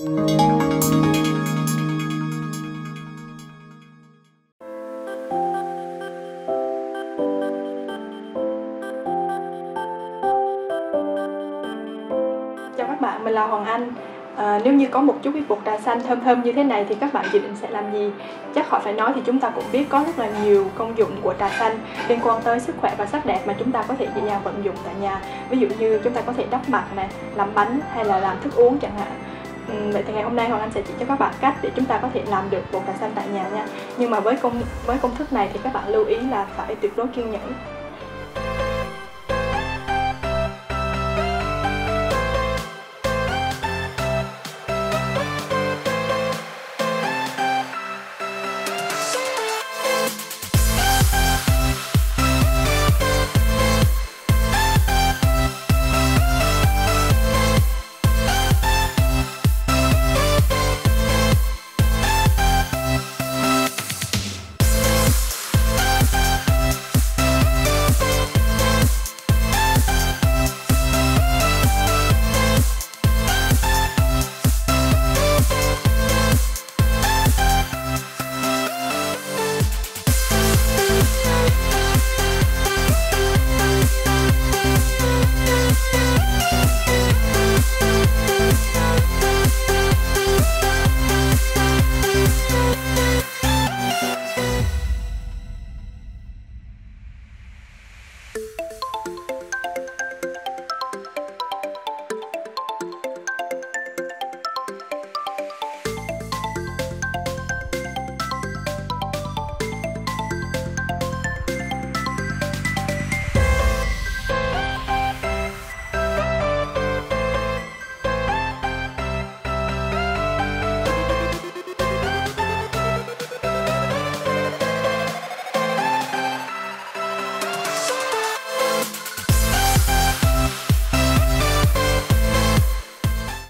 Chào các bạn, mình là Hoàng Anh. À, nếu như có một chút cái bột trà xanh thơm thơm như thế này thì các bạn dự định sẽ làm gì? Chắc khỏi phải nói thì chúng ta cũng biết có rất là nhiều công dụng của trà xanh liên quan tới sức khỏe và sắc đẹp mà chúng ta có thể dễ dàng vận dụng tại nhà. Ví dụ như chúng ta có thể đắp mặt này, làm bánh hay là làm thức uống chẳng hạn. Ừ, vậy thì ngày hôm nay Hoàng Anh sẽ chỉ cho các bạn cách để chúng ta có thể làm được bột cà xanh tại nhà nha. Nhưng mà với công với công thức này thì các bạn lưu ý là phải tuyệt đối kiên nhẫn